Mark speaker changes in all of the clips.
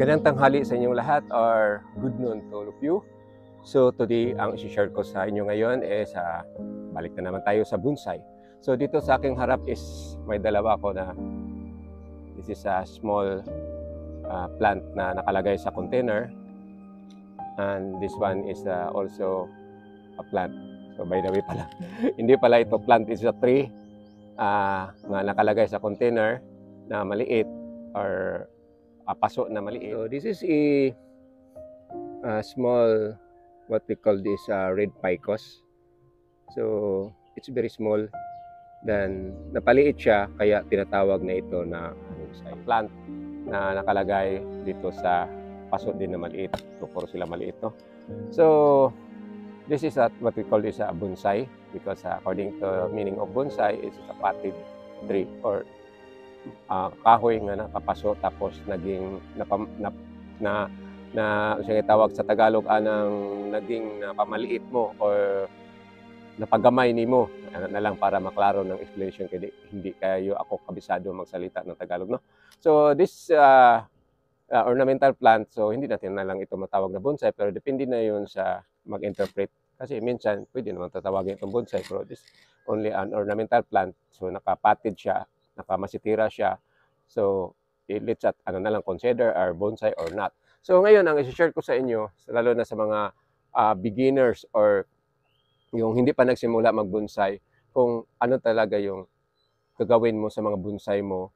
Speaker 1: Magandang tanghali sa inyong lahat or good noon to all of you. So today, ang isi-share ko sa inyo ngayon is sa balik na naman tayo sa bonsai. So dito sa aking harap is may dalawa ko na this is a small uh, plant na nakalagay sa container and this one is uh, also a plant. So by the way pala, hindi pala ito plant, it's a tree uh, na nakalagay sa container na maliit or uh, paso na maliit. So this is a, a small what we call this uh, red picos. So it's very small. Then napaliit siya kaya tinatawag na ito na bonsai plant na nakalagay dito sa paso din na maliit. So puro sila maliit no. So this is a, what we call this a bonsai because according to meaning of bonsai is a potted tree or uh, kahoy nga nakapaso tapos naging napam, na, na na siya tawag sa Tagalog anang naging napamaliit mo or napagamay nimo ano na lang para maklaro ng explanation kay hindi kayo ako kabisado magsalita ng Tagalog no? So this uh, uh, ornamental plant so hindi natin na lang ito matawag na bonsai pero depende na yun sa mag-interpret. Kasi minsan pwede naman tatawagin itong bonsai pero this only an ornamental plant so nakapatid siya nakamasitira siya so let's at ano na lang consider our bonsai or not So ngayon, ang isi-share ko sa inyo, lalo na sa mga uh, beginners or yung hindi pa nagsimula mag-bonsai, kung ano talaga yung gagawin mo sa mga bonsai mo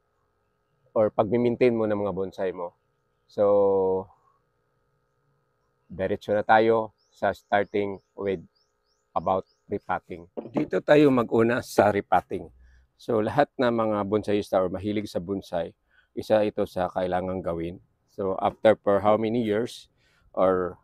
Speaker 1: or pag-maintain mo ng mga bonsai mo. So, diretso na tayo sa starting with about repotting. Dito tayo mag-una sa repotting. So, lahat ng mga bonsaiista or mahilig sa bonsai, isa ito sa kailangang gawin So after for how many years or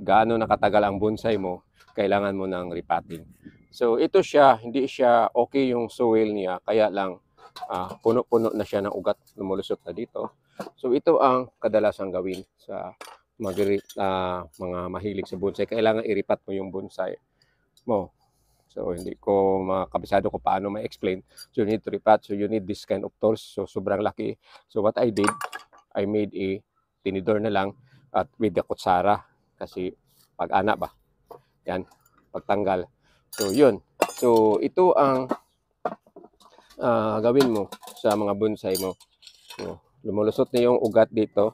Speaker 1: gaano nakatagal ang bonsai mo, kailangan mo ng repotting. So ito siya, hindi siya okay yung soil niya, kaya lang uh, puno-puno na siya ng ugat, lumulusot na dito. So ito ang kadalasang gawin sa mga, uh, mga mahilig sa bonsai. Kailangan iripat mo yung bonsai mo. So hindi ko makabisado ko paano ma-explain. So you need to repot. So you need this kind of tools. So sobrang laki. So what I did, I made a tinidor na lang at with the kutsara kasi pag ana ba yan pagtanggal so yun so ito ang uh, gawin mo sa mga bonsai mo so, lumulusot na yung ugat dito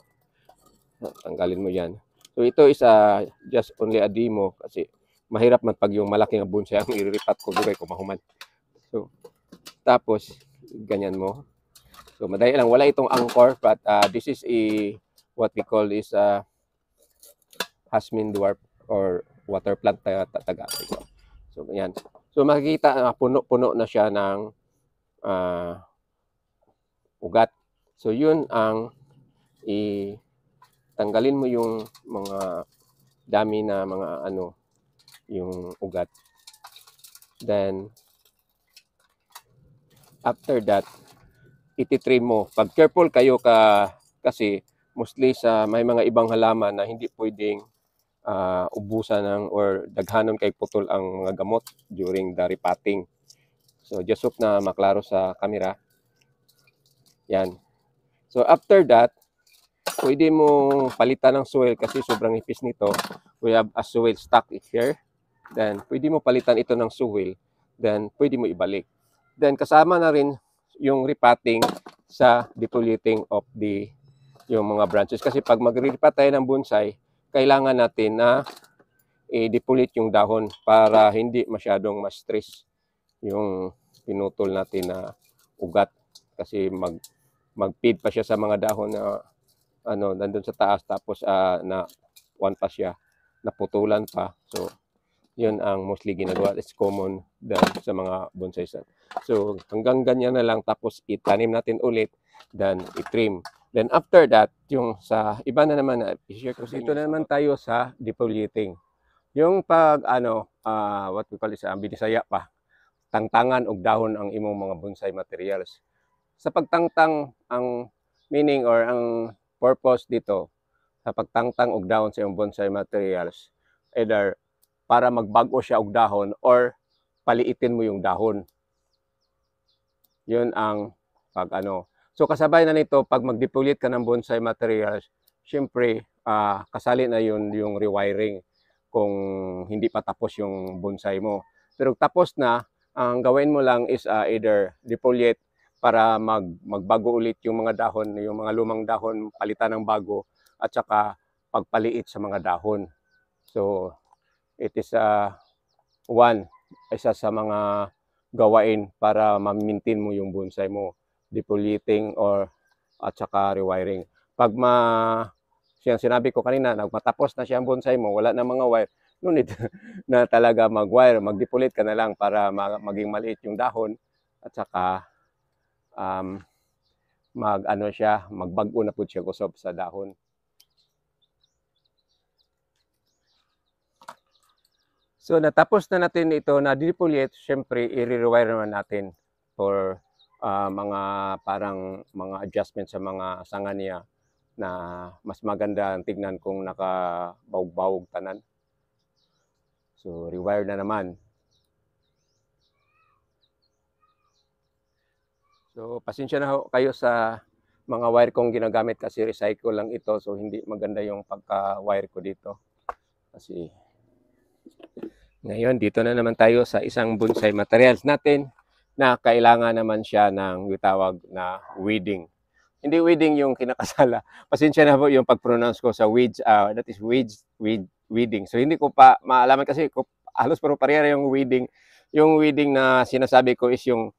Speaker 1: tanggalin mo yan so ito is uh, just only a demo kasi mahirap man pag yung malaking bonsai ang iriripat ko dugay ko mahuman so tapos ganyan mo So madali lang, wala itong anchor but uh, this is a what we call is a Hasmin dwarf or water plant tayo Tagalog. So yan. So makikita uh, puno-puno na siya ng uh, ugat. So yun ang i tanggalin mo yung mga dami na mga ano yung ugat. Then after that ititrim mo. Pag careful kayo ka kasi mostly sa may mga ibang halaman na hindi pwedeng uh, ubusan ng or daghanon kay putol ang mga gamot during the repotting. So just hope na maklaro sa camera. Yan. So after that, pwede mo palitan ng soil kasi sobrang ipis nito. We have a soil stock here. Then pwede mo palitan ito ng soil. Then pwede mo ibalik. Then kasama na rin yung repotting sa defoliating of the yung mga branches. Kasi pag mag-repot tayo ng bonsai, kailangan natin na i-defoliate yung dahon para hindi masyadong ma-stress yung pinutol natin na ugat. Kasi mag mag-feed pa siya sa mga dahon na ano, nandun sa taas tapos uh, na one pa siya, naputulan pa. So, yun ang mostly ginagawa. It's common sa mga bonsai set. So hanggang ganyan na lang tapos itanim natin ulit then i-trim. Then after that, yung sa iba na naman na i-share ko sa ito na naman tayo sa defoliating. Yung pag ano, uh, what we call it sa binisaya pa, tangtangan og dahon ang imong mga bonsai materials. Sa pagtangtang ang meaning or ang purpose dito sa pagtangtang og dahon sa imong bonsai materials either para magbago siya og dahon or paliitin mo yung dahon. Yun ang pag ano. So kasabay na nito, pag mag-depollute ka ng bonsai materials, syempre, ah, kasali na yun yung rewiring kung hindi pa tapos yung bonsai mo. Pero tapos na, ang gawin mo lang is ah, either defoliate para mag, magbago ulit yung mga dahon, yung mga lumang dahon, palitan ng bago, at saka pagpaliit sa mga dahon. So, it is a one, isa sa mga gawain para ma-maintain mo yung bonsai mo, defoliating or at saka rewiring. Pag ma siya sinabi ko kanina, nagmatapos na siya ang bonsai mo, wala na mga wire, need na talaga mag-wire, mag-defoliate ka na lang para ma- maging maliit yung dahon at saka um, mag ano siya, magbago na po siya kusob sa dahon. So natapos na natin ito na defoliate, syempre i-rewire naman natin for ah, mga parang mga adjustment sa mga sanga niya na mas maganda ang tignan kung nakabawg-bawg tanan. So rewire na naman. So pasensya na kayo sa mga wire kong ginagamit kasi recycle lang ito so hindi maganda yung pagka-wire ko dito. Kasi ngayon, dito na naman tayo sa isang bonsai materials natin na kailangan naman siya ng tawag na weeding. Hindi weeding yung kinakasala. Pasensya na po yung pag-pronounce ko sa weeds, ah, that is weeds, weed, weeding. So hindi ko pa maalaman kasi ko, halos pero pareha yung weeding. Yung weeding na sinasabi ko is yung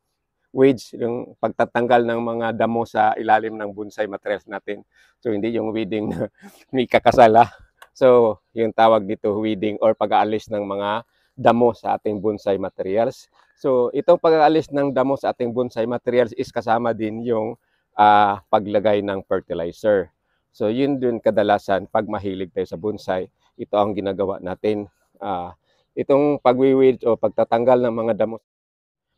Speaker 1: weeds, yung pagtatanggal ng mga damo sa ilalim ng bonsai materials natin. So hindi yung weeding na may kakasala. So, yung tawag dito weeding or pag-aalis ng mga damo sa ating bonsai materials. So, itong pag-aalis ng damo sa ating bonsai materials is kasama din yung ah, paglagay ng fertilizer. So, yun dun kadalasan pag mahilig tayo sa bonsai, ito ang ginagawa natin. Ah, itong pagwiwid o pagtatanggal ng mga damo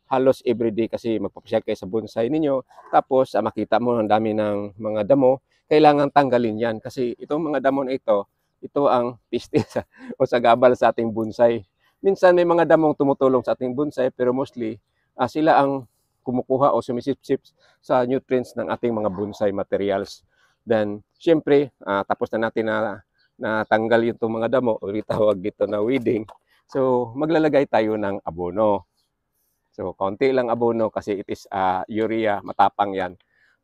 Speaker 1: halos everyday kasi magpapasyal kayo sa bonsai ninyo. Tapos, ah, makita mo ang dami ng mga damo, kailangan tanggalin yan kasi itong mga damo na ito, ito ang piste sa, o sa gabal sa ating bonsai. Minsan may mga damong tumutulong sa ating bonsai pero mostly ah, sila ang kumukuha o sumisipsip sa nutrients ng ating mga bonsai materials. Then, syempre, ah, tapos na natin na natanggal yung itong mga damo, o tawag dito na weeding. So, maglalagay tayo ng abono. So, kaunti lang abono kasi it is ah, urea, matapang yan.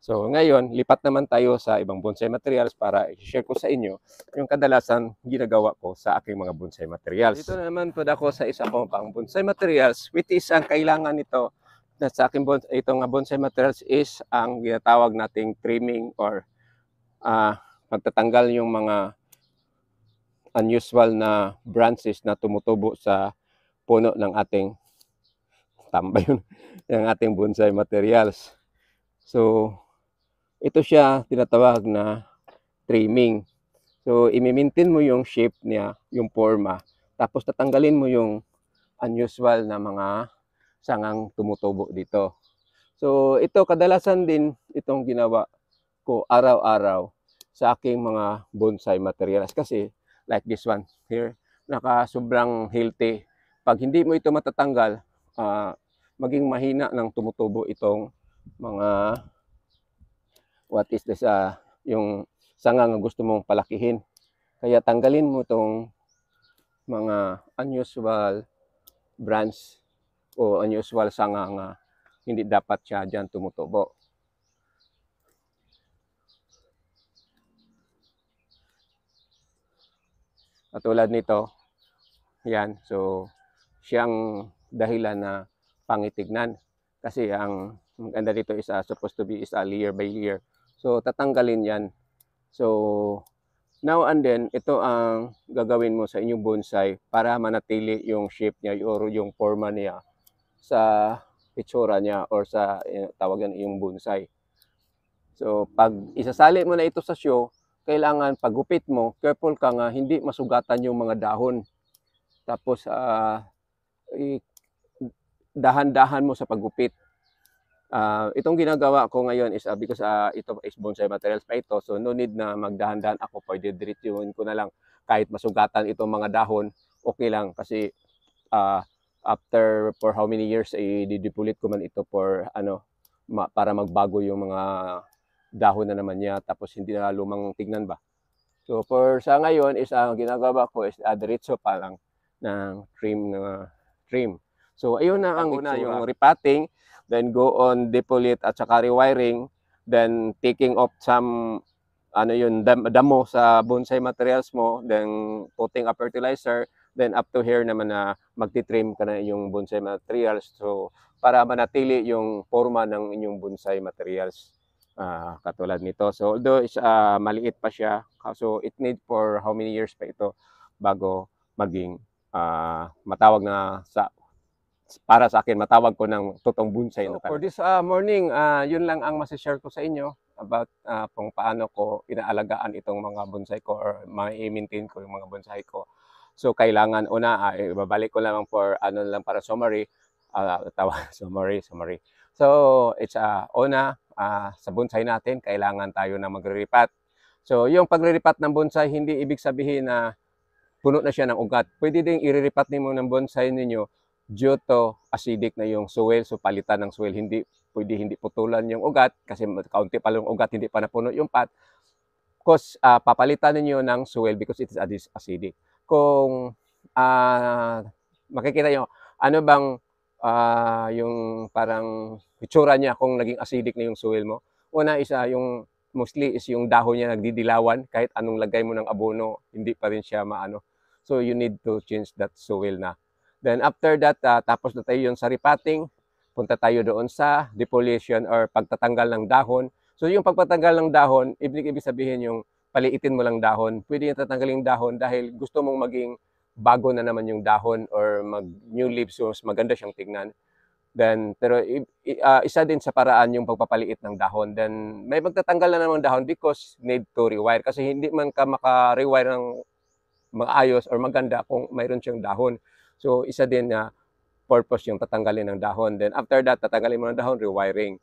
Speaker 1: So ngayon, lipat naman tayo sa ibang bonsai materials para i-share ko sa inyo yung kadalasan ginagawa ko sa aking mga bonsai materials. Dito na naman po ako sa isa kong pang bonsai materials which is ang kailangan nito na sa aking bon itong bonsai materials is ang ginatawag nating trimming or ah pagtatanggal yung mga unusual na branches na tumutubo sa puno ng ating tambay yun, ng ating bonsai materials. So, ito siya tinatawag na trimming. So, i-maintain mo yung shape niya, yung forma. Tapos tatanggalin mo yung unusual na mga sangang tumutubo dito. So, ito kadalasan din itong ginawa ko araw-araw sa aking mga bonsai materials. Kasi, like this one here, naka sobrang healthy. Pag hindi mo ito matatanggal, ah, maging mahina ng tumutubo itong mga what is this ah, yung sanga nga gusto mong palakihin. Kaya tanggalin mo itong mga unusual branch o unusual sanga nga hindi dapat siya dyan tumutubo. Katulad nito, yan, so siyang dahilan na pangitignan. Kasi ang maganda dito is ah, supposed to be is a layer by layer. So, tatanggalin yan. So, now and then, ito ang gagawin mo sa inyong bonsai para manatili yung shape niya or yung forma niya sa itsura niya or sa eh, tawagan yung bonsai. So, pag isasali mo na ito sa show, kailangan paggupit mo, careful ka nga, hindi masugatan yung mga dahon. Tapos, i- dahan-dahan mo sa paggupit. Ah, itong ginagawa ko ngayon is ah, because ah, ito is bonsai materials pa ito, so no need na magdahan-dahan ako, pwede diretsuhin ko na lang kahit masugatan itong mga dahon, okay lang kasi ah, after for how many years i didipulit ko man ito for ano ma- para magbago yung mga dahon na naman niya tapos hindi na lumang tignan ba. So for sa ngayon is ang ginagawa ko is uh, diretso pa lang ng trim na trim. So ayun na ang una yung repotting, then go on depolit at saka rewiring, then taking off some ano yun dam- damo sa bonsai materials mo, then putting a fertilizer, then up to here naman na magti-trim ka na yung bonsai materials. So para manatili yung forma ng inyong bonsai materials. Ah, katulad nito. So although is ah, maliit pa siya, so it need for how many years pa ito bago maging ah, matawag na sa para sa akin matawag ko ng totoong bonsai na For this ah, morning, ah, yun lang ang masishare ko sa inyo about ah, kung paano ko inaalagaan itong mga bonsai ko or ma-maintain ko yung mga bonsai ko. So kailangan una ah, ibabalik ko lang for ano lang para summary, ah, tawa summary, summary. So it's ah, una ah, sa bonsai natin kailangan tayo na magre-repat. So yung pagre-repat ng bonsai hindi ibig sabihin na puno na siya ng ugat. Pwede ding i-repat nimo ng bonsai ninyo due to acidic na yung soil, so palitan ng soil, hindi pwede hindi putulan yung ugat kasi kaunti pa lang ugat, hindi pa napuno yung pot. Because ah, papalitan ninyo ng soil because it is acidic. Kung ah, makikita nyo, ano bang ah, yung parang itsura niya kung naging acidic na yung soil mo. Una isa yung mostly is yung dahon niya nagdidilawan kahit anong lagay mo ng abono, hindi pa rin siya maano. So you need to change that soil na. Then after that, ah, tapos na tayo yun sa repotting, punta tayo doon sa defoliation or pagtatanggal ng dahon. So yung pagpatanggal ng dahon, ibig ibig sabihin yung paliitin mo lang dahon. Pwede yung tatanggalin dahon dahil gusto mong maging bago na naman yung dahon or mag new leaves so maganda siyang tignan. Then pero ah, isa din sa paraan yung pagpapaliit ng dahon. Then may magtatanggal na naman dahon because need to rewire kasi hindi man ka maka-rewire ng maayos or maganda kung mayroon siyang dahon. So isa din na purpose yung tatanggalin ng dahon. Then after that, tatanggalin mo ng dahon, rewiring.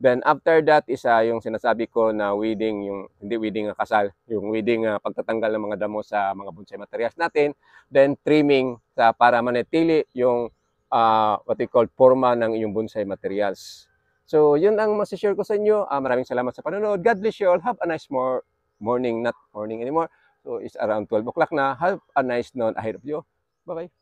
Speaker 1: Then after that, isa yung sinasabi ko na weeding, yung hindi weeding ang kasal, yung weeding uh, pagtatanggal ng mga damo sa mga bonsai materials natin. Then trimming sa para manatili yung uh, what we call forma ng iyong bonsai materials. So yun ang masishare ko sa inyo. Ah, maraming salamat sa panonood. God bless you all. Have a nice more morning, not morning anymore. So it's around 12 o'clock na. Have a nice noon ahead of you. Bye-bye.